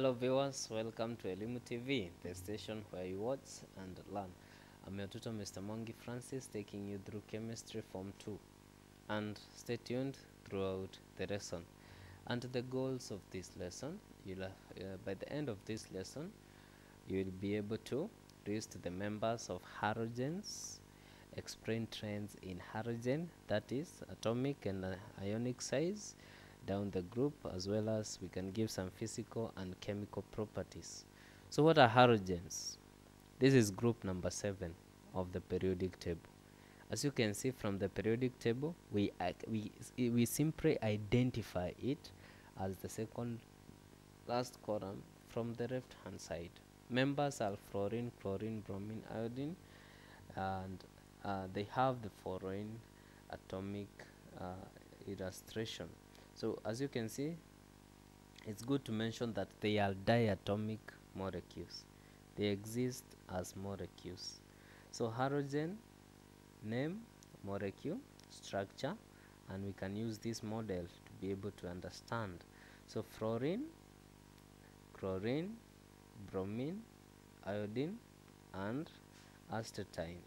Hello viewers, welcome to Elimu TV, the station where you watch and learn. I'm your tutor Mr. Mongi Francis taking you through chemistry form 2 and stay tuned throughout the lesson. And the goals of this lesson, you'll, uh, by the end of this lesson, you will be able to list the members of halogens, explain trends in halogen, that is atomic and uh, ionic size, down the group as well as we can give some physical and chemical properties. So what are halogens? This is group number 7 of the periodic table. As you can see from the periodic table, we, we, we simply identify it as the second last column from the left hand side. Members are fluorine, chlorine, bromine, iodine, and uh, they have the following atomic uh, illustration. So as you can see, it's good to mention that they are diatomic molecules. They exist as molecules. So halogen, name, molecule, structure, and we can use this model to be able to understand. So fluorine, chlorine, bromine, iodine, and astatine.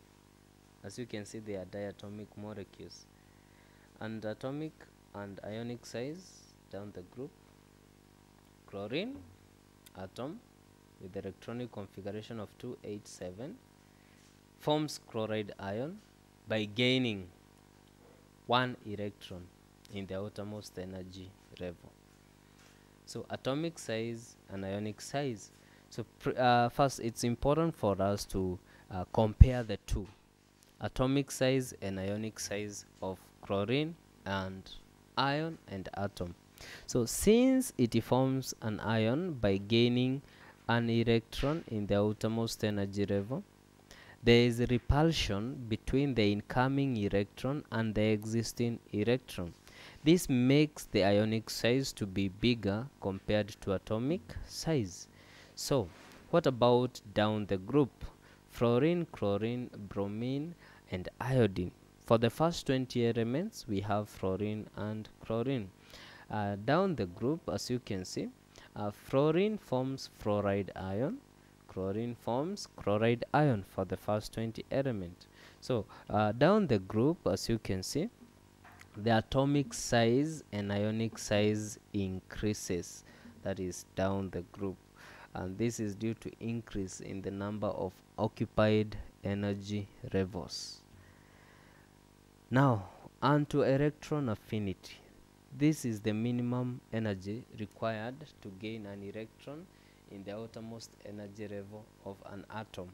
As you can see, they are diatomic molecules. And atomic and ionic size down the group. Chlorine atom with electronic configuration of 287 forms chloride ion by gaining one electron in the outermost energy level. So atomic size and ionic size. So uh, first it's important for us to uh, compare the two atomic size and ionic size of chlorine and ion and atom. So since it forms an ion by gaining an electron in the outermost energy level there is repulsion between the incoming electron and the existing electron. This makes the ionic size to be bigger compared to atomic size. So what about down the group? Fluorine chlorine bromine and iodine for the first 20 elements, we have fluorine and chlorine. Uh, down the group, as you can see, uh, fluorine forms fluoride ion, chlorine forms chloride ion for the first 20 elements. So uh, down the group, as you can see, the atomic size and ionic size increases. That is down the group. And this is due to increase in the number of occupied energy levels. Now, onto electron affinity. This is the minimum energy required to gain an electron in the outermost energy level of an atom.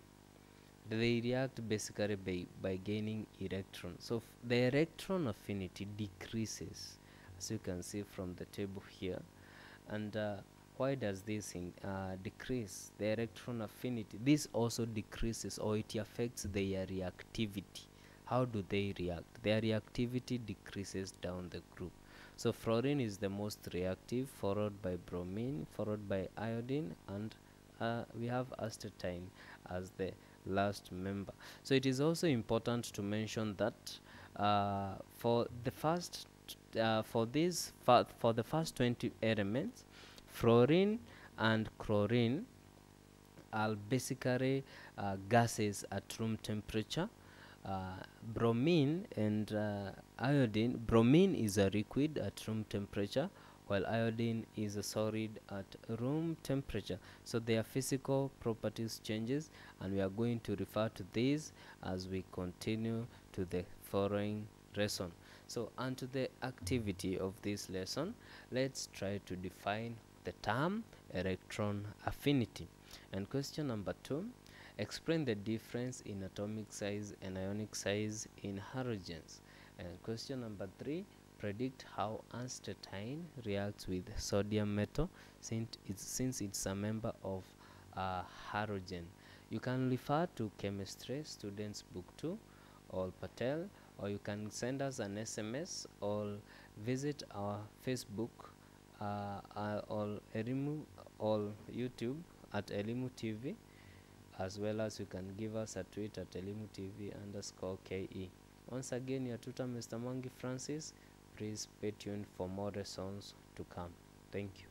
They react basically by, by gaining electron. So the electron affinity decreases, as you can see from the table here. And uh, why does this in, uh, decrease? The electron affinity. This also decreases or it affects their reactivity how do they react? Their reactivity decreases down the group. So fluorine is the most reactive followed by bromine followed by iodine and uh, we have astatine as the last member. So it is also important to mention that uh, for the first uh, for these for the first 20 elements fluorine and chlorine are basically uh, gases at room temperature bromine and uh, iodine. Bromine is a liquid at room temperature while iodine is a solid at room temperature. So their physical properties changes and we are going to refer to these as we continue to the following lesson. So onto the activity of this lesson let's try to define the term electron affinity. And question number two Explain the difference in atomic size and ionic size in halogens. And question number three, predict how astatine reacts with sodium metal since it's, since it's a member of a halogen. You can refer to chemistry students book 2 or Patel or you can send us an SMS or visit our Facebook uh, uh, or Elimu or YouTube at Elimu TV as well as you can give us a tweet at Elimu TV underscore KE. Once again, your tutor, Mr. Mangi Francis. Please stay tuned for more lessons to come. Thank you.